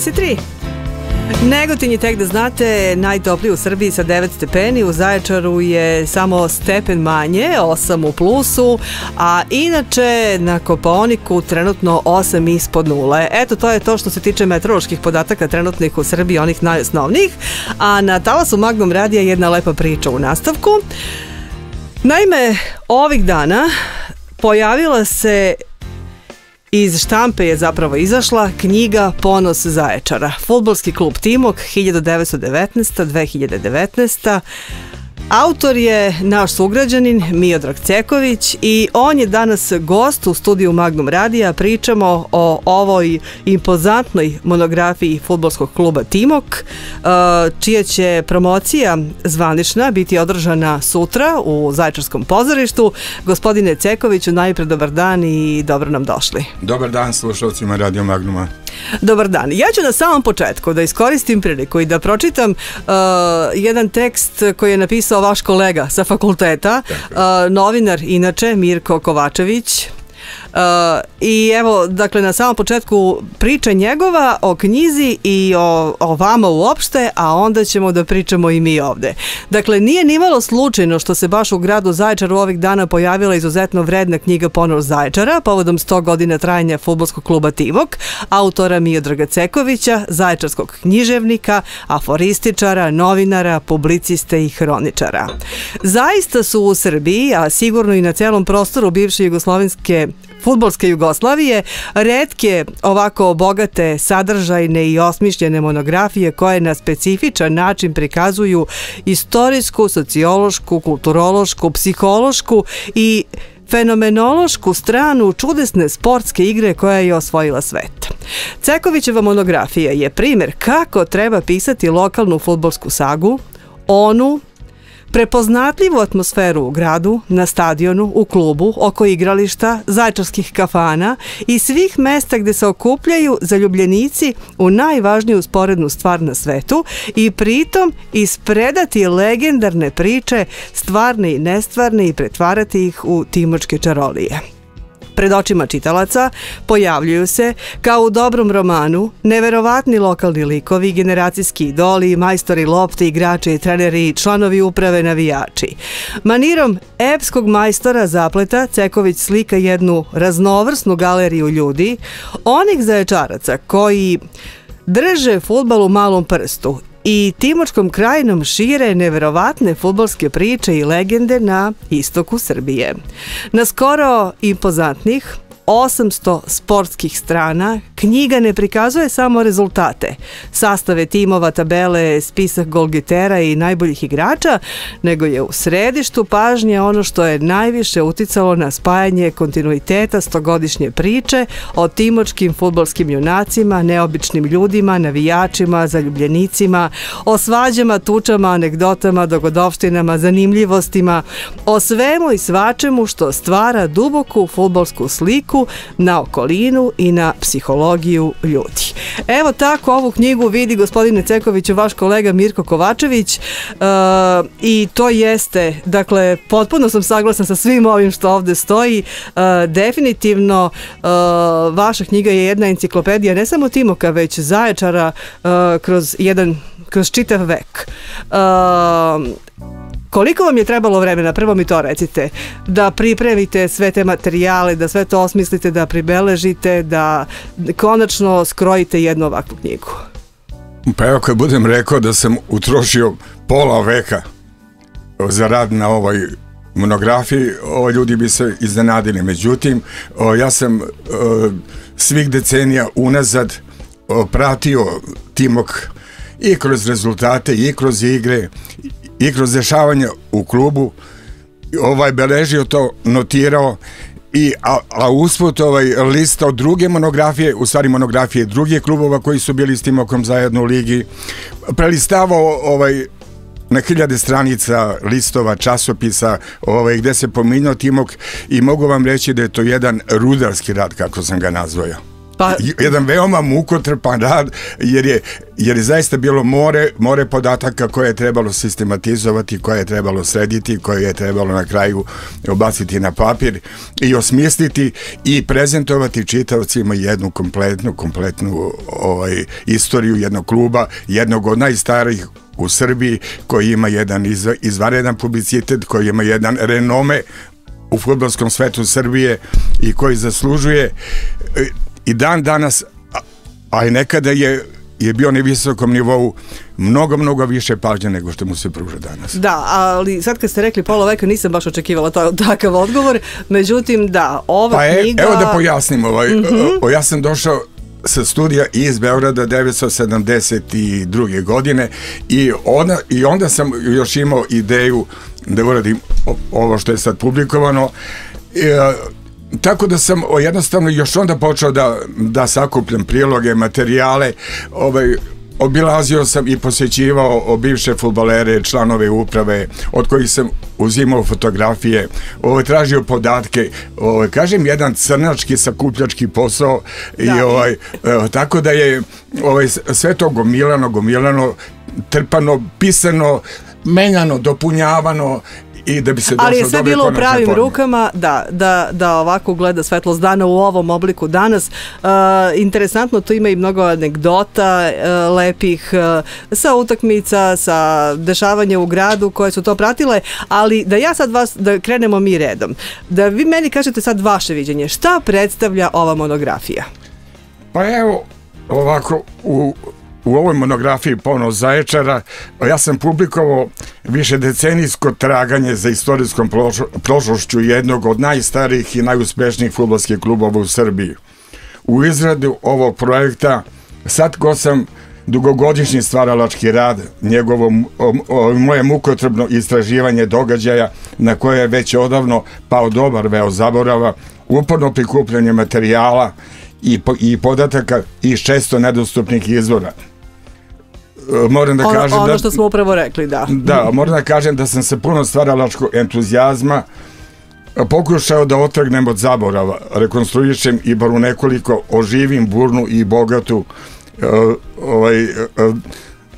13.33. Negotin je tek da znate najtopliji u Srbiji sa 9 stepeni, u Zaječaru je samo stepen manje, 8 u plusu, a inače na Kopaoniku trenutno 8 ispod nule. Eto, to je to što se tiče meteoroloških podataka trenutnih u Srbiji, onih najosnovnijih, a na talasu Magnum radija jedna lepa priča u nastavku. Naime, ovih dana pojavila se Iz štampe je zapravo izašla knjiga Ponos Zaječara. Futbolski klub Timok 1919-2019 Autor je naš sugrađanin Miodrag Ceković i on je danas gost u studiju Magnum Radija. Pričamo o ovoj impozantnoj monografiji futbolskog kluba Timok, uh, čija će promocija zvanična biti održana sutra u Zaječarskom pozorištu. Gospodine Cekoviću, najpre dobar dan i dobro nam došli. Dobar dan slušalcima Radio Magnuma. Dobar dan. Ja ću na samom početku da iskoristim priliku i da pročitam uh, jedan tekst koji je napisao vaš kolega sa fakulteta, novinar inače Mirko Kovačević, I evo, dakle, na samom početku priča njegova o knjizi i o, o vama uopšte, a onda ćemo da pričamo i mi ovde. Dakle, nije nimalo slučajno što se baš u gradu Zaječaru ovih dana pojavila izuzetno vredna knjiga Ponor Zaječara, povodom 100 godina trajanja futbolskog kluba Timok, autora Miodraga Cekovića, zaječarskog književnika, aforističara, novinara, publiciste i hroničara. Zaista su u Srbiji, a sigurno i na celom prostoru bivše jugoslovenske futbolske Jugoslavije, redke ovako bogate, sadržajne i osmišljene monografije koje na specifičan način prikazuju istorijsku, sociološku, kulturološku, psihološku i fenomenološku stranu čudesne sportske igre koja je osvojila svet. Cekovićeva monografija je primjer kako treba pisati lokalnu futbolsku sagu, onu Prepoznatljivu atmosferu u gradu, na stadionu, u klubu, oko igrališta, zajčarskih kafana i svih mesta gde se okupljaju zaljubljenici u najvažniju sporednu stvar na svetu i pritom ispredati legendarne priče, stvarne i nestvarne i pretvarati ih u timočke čarolije pred očima čitalaca pojavljuju se, kao u dobrom romanu, neverovatni lokalni likovi, generacijski idoli, majstori lopte, igrači treneri, članovi uprave, navijači. Manirom epskog majstora zapleta Ceković slika jednu raznovrsnu galeriju ljudi, onih zaječaraca koji drže futbal u malom prstu i Timočkom krajinom šire neverovatne futbolske priče i legende na istoku Srbije. Na skoro impozantnih 800 sportskih strana, knjiga ne prikazuje samo rezultate, sastave timova, tabele, spisak golgetera i najboljih igrača, nego je u središtu pažnje ono što je najviše uticalo na spajanje kontinuiteta stogodišnje priče o timočkim futbolskim junacima, neobičnim ljudima, navijačima, zaljubljenicima, o svađama, tučama, anegdotama, dogodovštinama, zanimljivostima, o svemu i svačemu što stvara duboku futbolsku sliku sliku na okolinu i na psihologiju ljudi. Evo tako ovu knjigu vidi gospodine Cekoviću vaš kolega Mirko Kovačević uh, i to jeste, dakle, potpuno sam saglasan sa svim ovim što ovde stoji. Uh, definitivno uh, vaša knjiga je jedna enciklopedija ne samo Timoka, već Zaječara kroz jedan kroz čitav vek. Uh, Koliko vam je trebalo vremena, prvo mi to recite, da pripremite sve te materijale, da sve to osmislite, da pribeležite, da konačno skrojite jednu ovakvu knjigu? Pa evo kad budem rekao da sam utrošio pola veka za rad na ovoj monografiji, o, ljudi bi se iznenadili. Međutim, o, ja sam o, svih decenija unazad o, pratio Timok i kroz rezultate i kroz igre i kroz dešavanje u klubu ovaj beležio to, notirao i a, a usput ovaj lista od druge monografije, u stvari monografije drugih klubova koji su bili s tim okom zajedno u ligi, prelistavao ovaj na hiljade stranica listova, časopisa ovaj, gde se pominjao Timok i mogu vam reći da je to jedan rudarski rad kako sam ga nazvao. Pa... Jedan veoma mukotrpan rad, jer je, jer je zaista bilo more, more podataka koje je trebalo sistematizovati, koje je trebalo srediti, koje je trebalo na kraju obaciti na papir i osmisliti i prezentovati čitavcima jednu kompletnu, kompletnu ovaj, istoriju jednog kluba, jednog od najstarijih u Srbiji koji ima jedan izvaredan publicitet, koji ima jedan renome u futbolskom svetu Srbije i koji zaslužuje i dan danas a i nekada je je bio na visokom nivou mnogo, mnogo više pažnje nego što mu se pruža danas. Da, ali sad kad ste rekli pola veka nisam baš očekivala ta, takav odgovor, međutim da, ova pa je, knjiga... Evo da pojasnim, ovaj, mm -hmm. ja sam došao sa studija iz Beograda 1972. godine i, ona, i onda sam još imao ideju da uradim ovo što je sad publikovano e, tako da sam jednostavno još onda počeo da, da sakupljam priloge, materijale ovaj, obilazio sam i posjećivao bivše futbalere, članove uprave, od kojih sam uzimao fotografije, ovaj, tražio podatke, ovaj, kažem, jedan crnački sakupljački posao da. i ovaj, eh, tako da je ovaj, sve to gomilano, gomilano, trpano, pisano, menjano, dopunjavano i da bi se Ali je sve bilo u pravim forme. rukama da, da, da ovako gleda svetlost dana u ovom obliku danas. Uh, interesantno, to ima i mnogo anegdota uh, lepih uh, sa utakmica, sa dešavanja u gradu koje su to pratile, ali da ja sad vas, da krenemo mi redom. Da vi meni kažete sad vaše viđenje. Šta predstavlja ova monografija? Pa evo, ovako, u u ovoj monografiji Ponos Zaječara ja sam publikovao više decenijsko traganje za istorijskom prošlošću jednog od najstarijih i najuspešnijih futbolskih klubova u Srbiji. U izradu ovog projekta sad ko sam dugogodišnji stvaralački rad, njegovo moje mukotrbno istraživanje događaja na koje je već odavno pao dobar veo zaborava, uporno prikupljanje materijala i, i podataka iz često nedostupnih izvora moram da ono, kažem ono da, što smo upravo rekli, da. Da, moram da kažem da sam se puno stvaralačkog entuzijazma pokušao da otrgnem od zaborava, rekonstruišem i bar u nekoliko oživim burnu i bogatu uh, ovaj,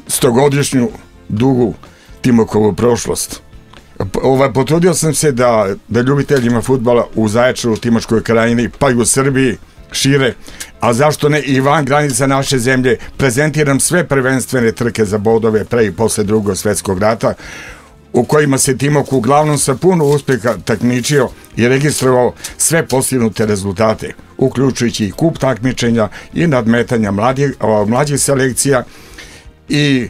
stogodišnju dugu Timokovu prošlost. Ovaj, potrudio sam se da, da ljubiteljima futbala u Zaječaru, Timočkoj krajini, pa i u Srbiji, šire, a zašto ne i van granica naše zemlje, prezentiram sve prvenstvene trke za bodove pre i posle drugog svetskog rata, u kojima se Timok uglavnom sa puno uspeha takmičio i registrovao sve postignute rezultate, uključujući i kup takmičenja i nadmetanja mladih, mlađih selekcija i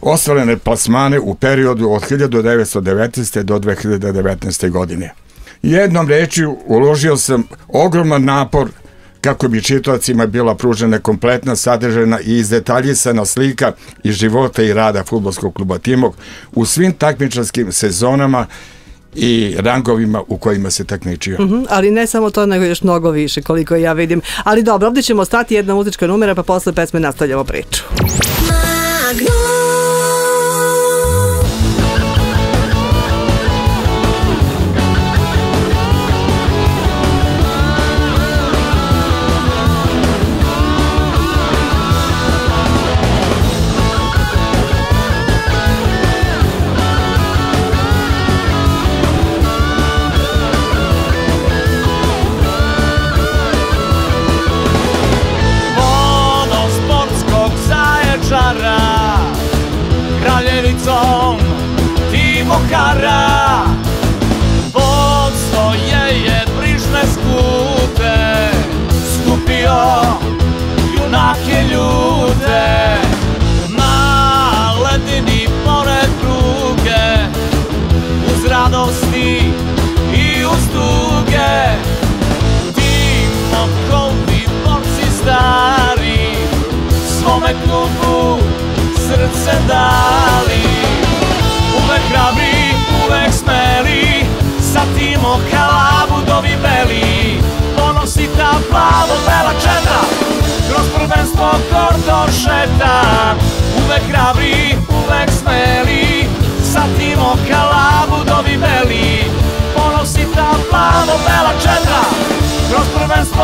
ostvarene plasmane u periodu od 1919. do 2019. godine. Jednom rečju uložio sam ogroman napor kako bi čitavcima bila pružena kompletna, sadržena i izdetaljisana slika iz života i rada futbolskog kluba Timok u svim takmičarskim sezonama i rangovima u kojima se takmičio. Mm -hmm, ali ne samo to, nego još mnogo više, koliko ja vidim. Ali dobro, ovdje ćemo stati jedna muzička numera, pa posle pesme nastavljamo priču. Magnum.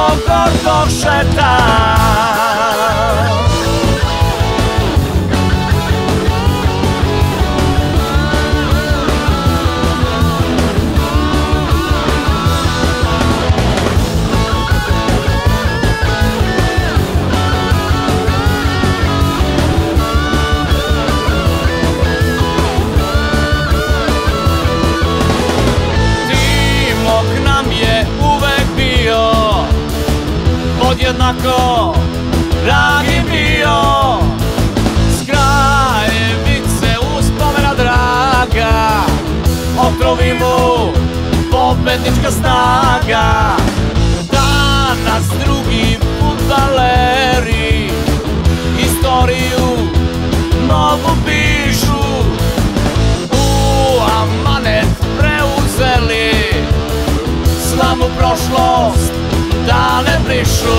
Prvenstvo gordo Slamu prošlost da ne brišu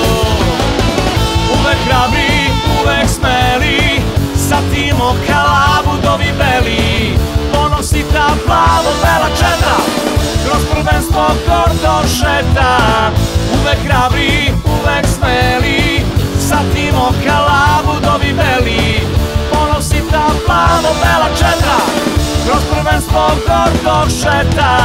Uvek hrabri, uvek smeli Sa timo kalabu dovi beli Ponosi ta plavo bela četa Kroz prvenstvo gordo šeta Uvek hrabri, uvek smeli Sa timo kalabu dovi beli Ponosi ta plavo bela četa Kroz prvenstvo gordo šeta.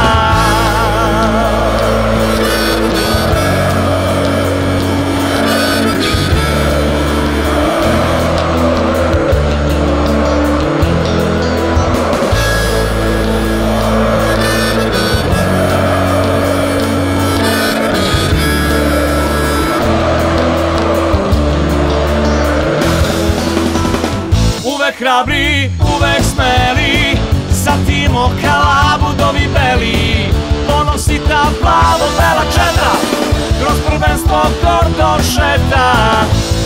Uvek hrabri, uvek smeli Sa timo kalabu dovi beli Ponosi ta plavo bela četa. Kroz prvenstvo gordo šeta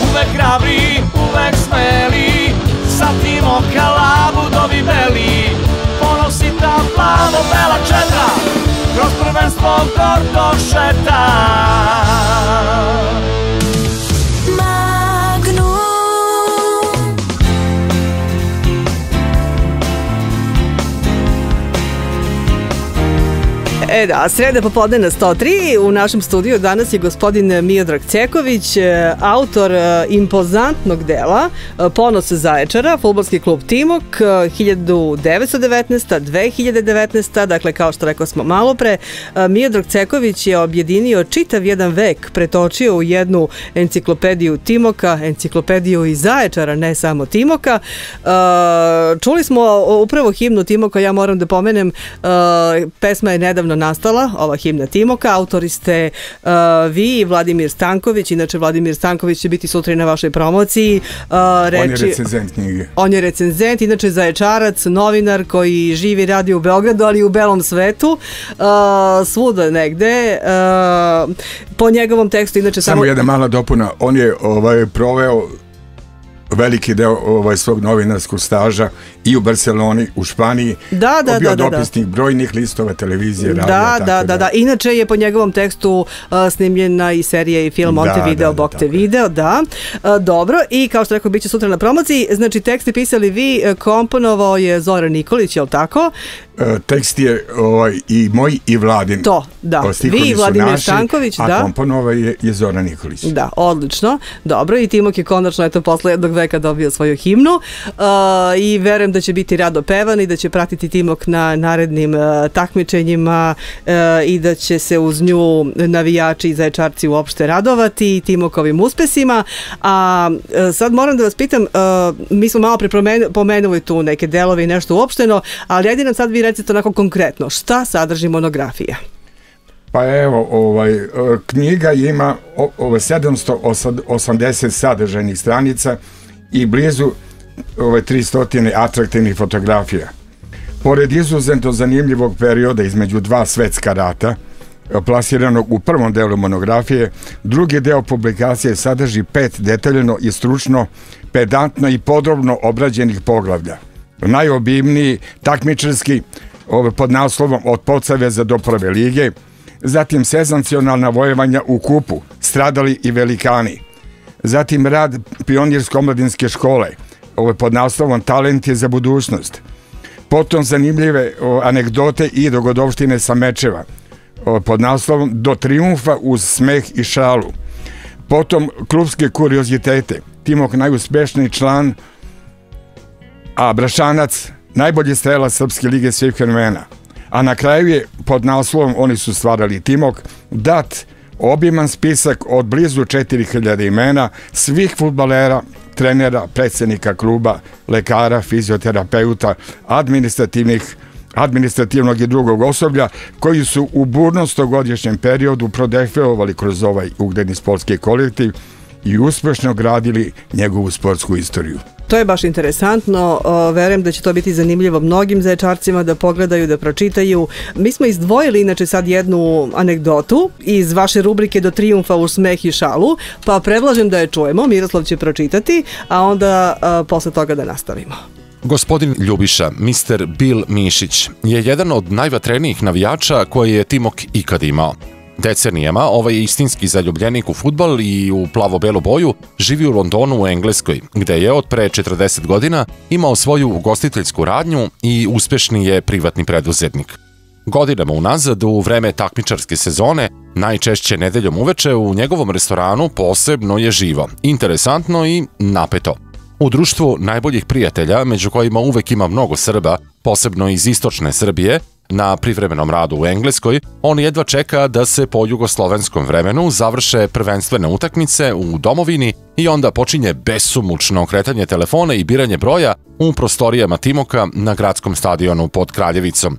Uvek hrabri, uvek smeli Sa timo kalabu dovi beli Ponosi ta plavo bela četa. Kroz prvenstvo gordo šeta E da, sreda popodne na 103. U našem studiju danas je gospodin Miodrag Ceković, e, autor e, impozantnog dela e, Ponos Zaječara, futbolski klub Timok, e, 1919. 2019. Dakle, kao što rekao smo malo pre, Miodrag Ceković je objedinio čitav jedan vek, pretočio u jednu enciklopediju Timoka, enciklopediju i Zaječara, ne samo Timoka. Čuli smo upravo himnu Timoka, ja moram da pomenem, pesma je nedavno nastala, ova himna Timoka, autori ste uh, vi i Vladimir Stanković, inače Vladimir Stanković će biti sutra na vašoj promociji. Uh, On je reči- recenzent knjige. on je recenzent, inače zaječarac, novinar koji živi i radi u Beogradu, ali i u belom svetu, uh, svuda negde. Po njegovom tekstu, inače Samo samo... jedna mala dopuna. On je ovaj proveo veliki deo ovaj svog novinarskog staža i u Barceloni, u Španiji. Da, da, Bio da, da, da. dopisnik brojnih listova televizije, radija, Da, tako da, da, da. Inače je po njegovom tekstu uh, snimljena i serija i film Da, Montevideo, da, da, Bog te video, da. Uh, dobro, i kao što rekao, bit će sutra na promociji. Znači, tekst je pisali vi, komponovao je Zoran Nikolić, je li tako? E, tekst je ovaj, i moj i Vladin. To, da. O, Vi i Vladimir naši, Stanković, a da. komponovao je, je Zoran Nikolić. Da, odlično. Dobro, i Timok je konačno eto posle jednog veka dobio svoju himnu uh, i verujem da će biti rado pevan i da će pratiti Timok na narednim uh, takmičenjima uh, i da će se uz nju navijači i zaječarci uopšte radovati Timokovim uspesima. A sad moram da vas pitam, mi smo malo pre pomenuli tu neke delove i nešto uopšteno, ali ajde nam sad vi recite onako konkretno, šta sadrži monografija? Pa evo, ovaj, e, knjiga ima o- ovo 780 sadržajnih stranica i blizu ove 300 atraktivnih fotografija. Pored izuzetno zanimljivog perioda između dva svetska rata, plasiranog u prvom delu monografije, drugi deo publikacije sadrži pet detaljno i stručno, pedantno i podrobno obrađenih poglavlja. Najobimniji takmičarski ovaj, pod naslovom od Podsaveza do Prve lige, zatim sezoncionalna vojevanja u kupu, stradali i velikani, zatim rad pionirsko-omladinske škole, ovo je pod naslovom Talent je za budućnost, potom zanimljive anegdote i dogodovštine sa mečeva, o, pod naslovom Do triumfa uz smeh i šalu. Potom klubske kuriozitete. Timok najuspešniji član, a Brašanac najbolji strela Srpske lige svih fenomena. A na kraju je pod naslovom oni su stvarali Timok dat obiman spisak od blizu 4000 imena svih futbalera, trenera, predsednika kluba, lekara, fizioterapeuta, administrativnih administrativnog i drugog osoblja koji su u burnom stogodišnjem periodu prodefeovali kroz ovaj ugledni sportski kolektiv i uspešno gradili njegovu sportsku istoriju. To je baš interesantno, verujem da će to biti zanimljivo mnogim zaječarcima da pogledaju, da pročitaju. Mi smo izdvojili inače sad jednu anegdotu iz vaše rubrike Do triumfa u smeh i šalu, pa predlažem da je čujemo, Miroslav će pročitati, a onda a, posle toga da nastavimo. Gospodin Ljubiša, Mr. Bill Mišić, je jedan od najvatrenijih navijača koje je Timok ikad imao. Decenijama ovaj istinski zaljubljenik u futbal i u plavo-belu boju živi u Londonu u Engleskoj, gde je od pre 40 godina imao svoju ugostiteljsku radnju i uspešni je privatni preduzetnik. Godinama unazad, u vreme takmičarske sezone, najčešće nedeljom uveče u njegovom restoranu posebno je živo, interesantno i napeto. U društvu najboljih prijatelja, među kojima uvek ima mnogo Srba, posebno iz istočne Srbije, na privremenom radu u Engleskoj, on jedva čeka da se po jugoslovenskom vremenu završe prvenstvene utakmice u domovini i onda počinje besumučno okretanje telefona i biranje broja u prostorijama Timoka na gradskom stadionu pod Kraljevicom.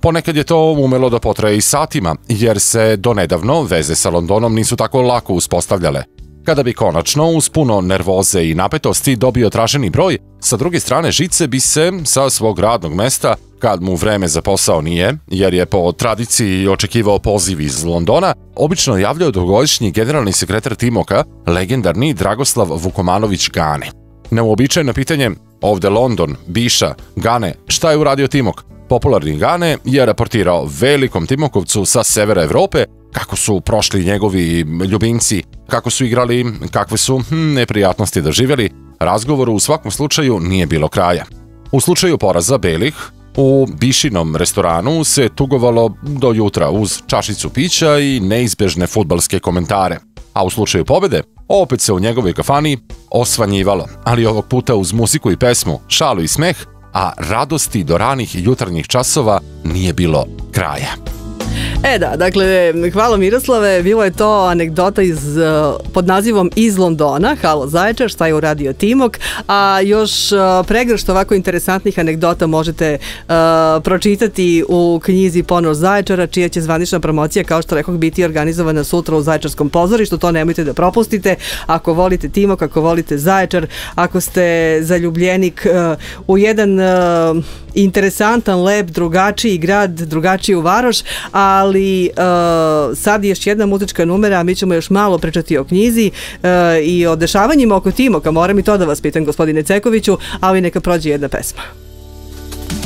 Ponekad je to umelo da potraje i satima, jer se donedavno veze sa Londonom nisu tako lako uspostavljale. Kada bi konačno, uz puno nervoze i napetosti, dobio traženi broj, sa druge strane žice bi se sa svog radnog mesta, kad mu vreme za posao nije, jer je po tradiciji očekivao poziv iz Londona, obično javljao dugogodišnji generalni sekretar Timoka, legendarni Dragoslav Vukomanović Gane. Neuobičajeno pitanje, ovde London, Biša, Gane, šta je uradio Timok? Popularni Gane je raportirao velikom Timokovcu sa severa Evrope kako su prošli njegovi ljubimci, kako su igrali, kakve su hm, neprijatnosti doživjeli, razgovoru u svakom slučaju nije bilo kraja. U slučaju poraza Belih, u Bišinom restoranu se tugovalo do jutra uz čašicu pića i neizbežne futbalske komentare. A u slučaju pobede, opet se u njegovoj kafani osvanjivalo, ali ovog puta uz muziku i pesmu, šalu i smeh, a radosti do ranih jutarnjih časova nije bilo kraja. E da, dakle, hvala Miroslave, bilo je to anegdota iz, uh, pod nazivom Iz Londona, Halo Zaječar, šta je uradio Timok, a još uh, pregršt ovako interesantnih anegdota možete uh, pročitati u knjizi Ponor Zaječara, čija će zvanična promocija, kao što rekoh, biti organizovana sutra u Zaječarskom pozorištu, to nemojte da propustite, ako volite Timok, ako volite Zaječar, ako ste zaljubljenik u jedan interesantan, lep, drugačiji grad, drugačiji u Varoš, ali uh, sad još jedna muzička numera, mi ćemo još malo pričati o knjizi uh, i o dešavanjima oko Timoka. Moram i to da vas pitam, gospodine Cekoviću, ali neka prođe jedna pesma.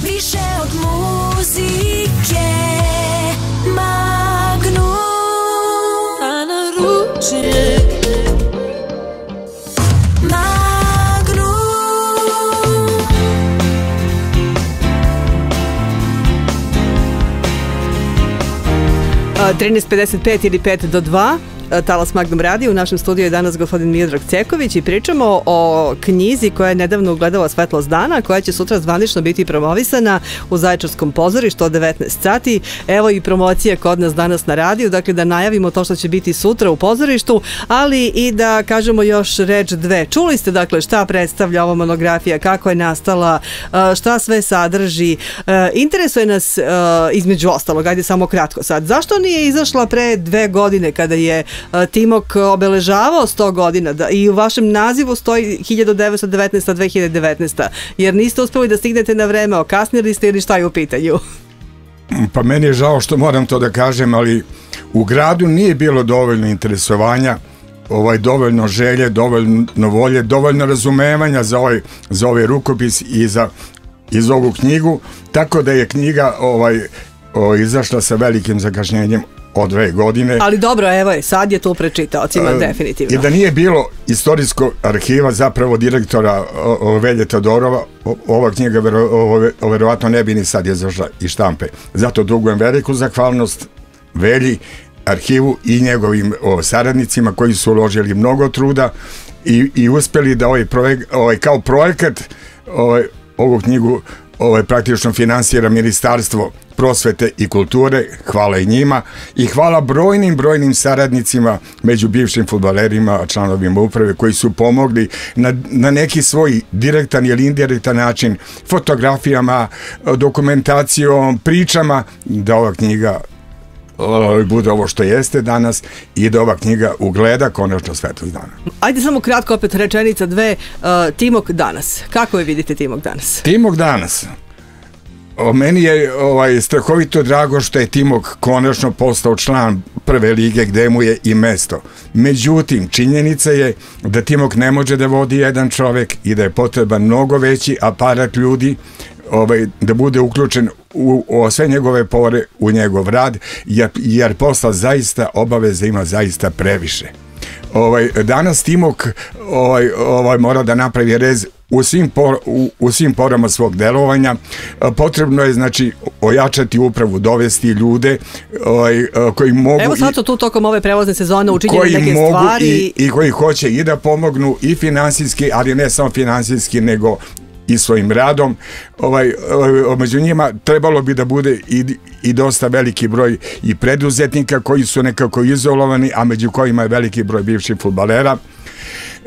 Više od muzike Magnum A na 13.55 ili 5 do 2 E, Talas Magnum radi. U našem studiju je danas gospodin Miodrag Ceković i pričamo o knjizi koja je nedavno ugledala svetlost dana, koja će sutra zvanično biti promovisana u Zaječarskom pozorištu od 19 sati. Evo i promocija kod nas danas na radiju, dakle da najavimo to što će biti sutra u pozorištu, ali i da kažemo još reč dve. Čuli ste dakle šta predstavlja ova monografija, kako je nastala, e, šta sve sadrži. E, interesuje nas između ostalog, ajde samo kratko sad, zašto nije izašla pre dve godine kada je Timok obeležavao 100 godina da, i u vašem nazivu stoji 1919-2019, jer niste uspeli da stignete na vreme, okasnili ste ili šta je u pitanju? Pa meni je žao što moram to da kažem, ali u gradu nije bilo dovoljno interesovanja, ovaj dovoljno želje, dovoljno volje, dovoljno razumevanja za ovaj, za ovaj rukopis i za iz ovu knjigu, tako da je knjiga ovaj o, izašla sa velikim zakašnjenjem od dve godine. Ali dobro, evo je, sad je tu prečitaocima, uh, definitivno. I da nije bilo istorijskog arhiva zapravo direktora Velje Todorova, ova knjiga vero, verovatno ne bi ni sad izašla iz štampe. Zato dugujem veliku zahvalnost Velji, arhivu i njegovim o, saradnicima koji su uložili mnogo truda i, i uspeli da ovaj, projekt, ovaj kao projekat ovaj, ovu knjigu ovaj, praktično finansira Ministarstvo prosvete i kulture, hvala i njima i hvala brojnim, brojnim saradnicima među bivšim futbalerima, članovima uprave koji su pomogli na, na neki svoj direktan ili indirektan način fotografijama, dokumentacijom, pričama da ova knjiga bude ovo što jeste danas i da ova knjiga ugleda konačno svetlost dana. Ajde samo kratko opet rečenica dve. Uh, Timok danas. Kako je vidite Timok danas? Timok danas. O, meni je ovaj, strahovito drago što je Timok konačno postao član prve lige gde mu je i mesto. Međutim, činjenica je da Timok ne može da vodi jedan čovek i da je potreban mnogo veći aparat ljudi ovaj, da bude uključen u, u sve njegove pore u njegov rad, jer, jer posla zaista obaveze ima zaista previše. Ovaj, danas Timok ovaj, ovaj, mora da napravi rez u svim, por, u, u svim porama svog delovanja. Potrebno je znači ojačati upravu, dovesti ljude ovaj, koji mogu... Evo sad su tu tokom ove prevozne sezone učinjene koji neke mogu stvari. I, i koji hoće i da pomognu i finansijski, ali ne samo finansijski, nego i svojim radom. Ovaj, ovaj, među njima trebalo bi da bude i, i dosta veliki broj i preduzetnika koji su nekako izolovani, a među kojima je veliki broj bivših futbalera.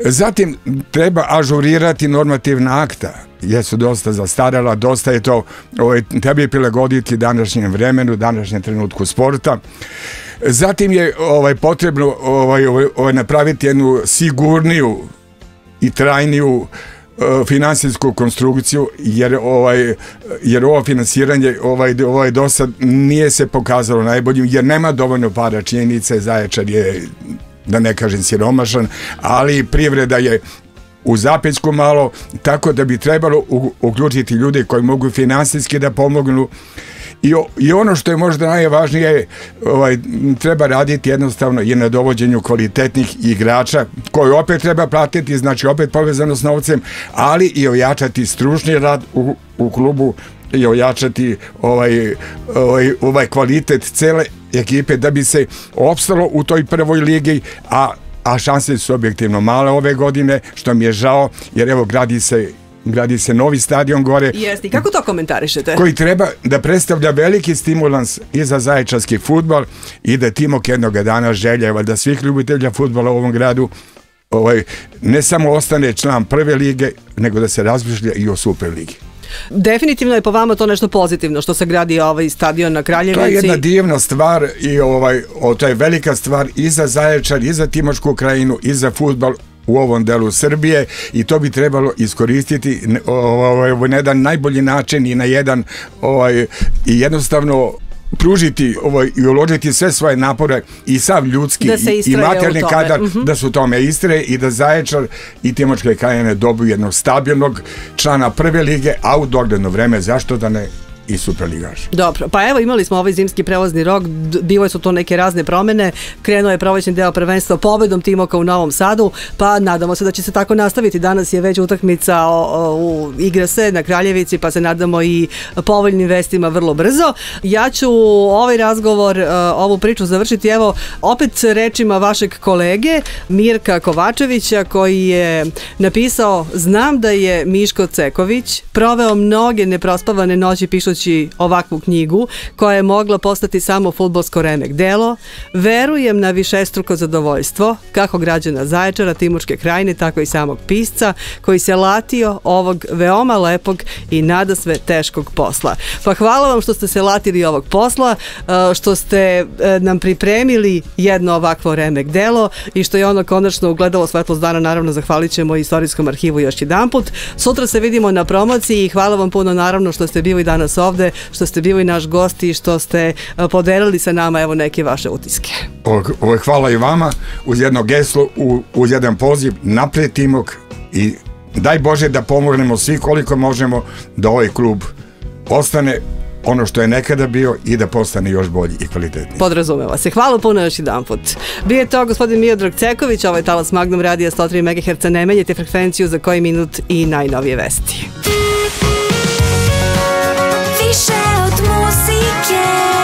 Zatim treba ažurirati normativna akta, jesu dosta zastarala, dosta je to, ovaj, treba je prilagoditi današnjem vremenu, današnjem trenutku sporta. Zatim je ovaj potrebno ovaj, ovaj, ovaj napraviti jednu sigurniju i trajniju finansijsku konstrukciju jer ovaj jer ovo finansiranje ovaj ovaj do sad nije se pokazalo najboljim jer nema dovoljno para. Činjenice Zaječar je da ne kažem siromašan ali privreda je u zapećku malo, tako da bi trebalo uključiti ljude koji mogu finansijski da pomognu I, I ono što je možda najvažnije, ovaj, treba raditi jednostavno i na dovođenju kvalitetnih igrača, koje opet treba platiti, znači opet povezano s novcem, ali i ojačati stručni rad u, u klubu i ojačati ovaj, ovaj, ovaj kvalitet cele ekipe da bi se opstalo u toj prvoj ligi, a a šanse su objektivno male ove godine, što mi je žao, jer evo gradi se gradi se novi stadion gore. Jeste, kako to komentarišete? Koji treba da predstavlja veliki stimulans i za zaječarski futbol i da Timok jednog dana želja da svih ljubitelja futbola u ovom gradu ovaj, ne samo ostane član prve lige, nego da se razmišlja i o super ligi. Definitivno je po vama to nešto pozitivno što se gradi ovaj stadion na Kraljevici. To je jedna divna stvar i ovaj, o, to je velika stvar i za Zaječar, i za Timošku krajinu, i za futbol u ovom delu Srbije i to bi trebalo iskoristiti ovaj, na jedan najbolji način i na jedan ovaj, i jednostavno pružiti ovaj, i uložiti sve svoje napore i sav ljudski da i, i materni kadar mm -hmm. da su tome istre i da Zaječar i Timočke kajene dobiju jednog stabilnog člana prve lige, a u dogledno vreme zašto da ne i superligaš. Dobro, pa evo imali smo ovaj zimski prevozni rok, bilo su to neke razne promene, krenuo je provećen deo prvenstva pobedom Timoka u Novom Sadu, pa nadamo se da će se tako nastaviti. Danas je već utakmica o, o, u igre se na Kraljevici, pa se nadamo i povoljnim vestima vrlo brzo. Ja ću ovaj razgovor, ovu priču završiti evo opet rečima vašeg kolege Mirka Kovačevića koji je napisao Znam da je Miško Ceković proveo mnoge neprospavane noći pišući pišući ovakvu knjigu koja je mogla postati samo futbolsko remek delo, verujem na višestruko zadovoljstvo kako građana Zaječara, Timurške krajine, tako i samog pisca koji se latio ovog veoma lepog i nada sve teškog posla. Pa hvala vam što ste se latili ovog posla, što ste nam pripremili jedno ovakvo remek delo i što je ono konačno ugledalo svetlost dana, naravno zahvalit ćemo istorijskom arhivu još jedan put. Sutra se vidimo na promociji i hvala vam puno naravno što ste bili danas ovde ovde, što ste bili naš gost i što ste podelili sa nama evo neke vaše utiske. Hvala i vama uz jedno geslo, u, uz jedan poziv napred Timok i daj Bože da pomognemo svi koliko možemo da ovaj klub ostane ono što je nekada bio i da postane još bolji i kvalitetniji. Podrazumeva se. Hvala puno još jedan put. Bio je to gospodin Miodrag Ceković, ovo je Talas Magnum radija 103 MHz. Ne menjate frekvenciju za koji minut i najnovije vesti. Više od muzike